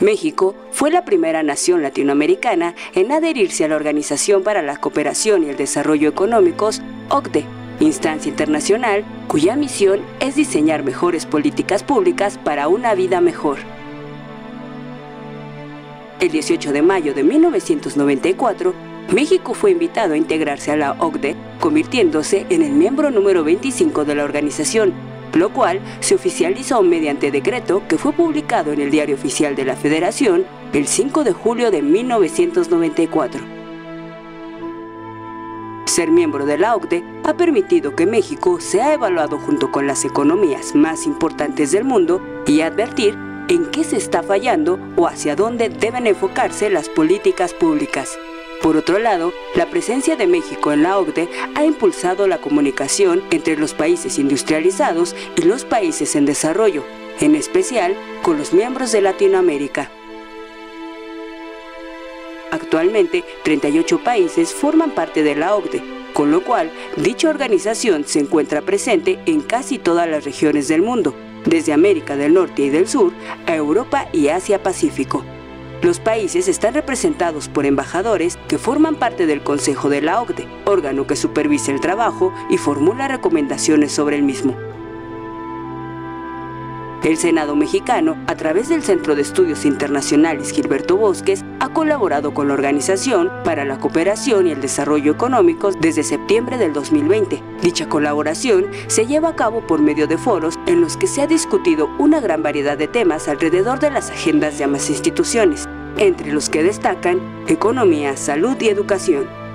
México fue la primera nación latinoamericana en adherirse a la Organización para la Cooperación y el Desarrollo Económicos, OCDE, instancia internacional cuya misión es diseñar mejores políticas públicas para una vida mejor. El 18 de mayo de 1994, México fue invitado a integrarse a la OCDE, convirtiéndose en el miembro número 25 de la organización lo cual se oficializó mediante decreto que fue publicado en el Diario Oficial de la Federación el 5 de julio de 1994. Ser miembro de la OCDE ha permitido que México sea evaluado junto con las economías más importantes del mundo y advertir en qué se está fallando o hacia dónde deben enfocarse las políticas públicas. Por otro lado, la presencia de México en la OCDE ha impulsado la comunicación entre los países industrializados y los países en desarrollo, en especial con los miembros de Latinoamérica. Actualmente, 38 países forman parte de la OCDE, con lo cual dicha organización se encuentra presente en casi todas las regiones del mundo, desde América del Norte y del Sur a Europa y Asia Pacífico. Los países están representados por embajadores que forman parte del Consejo de la OCDE, órgano que supervisa el trabajo y formula recomendaciones sobre el mismo. El Senado mexicano, a través del Centro de Estudios Internacionales Gilberto Bosques, ha colaborado con la Organización para la Cooperación y el Desarrollo Económicos desde septiembre del 2020. Dicha colaboración se lleva a cabo por medio de foros en los que se ha discutido una gran variedad de temas alrededor de las agendas de ambas instituciones, entre los que destacan economía, salud y educación.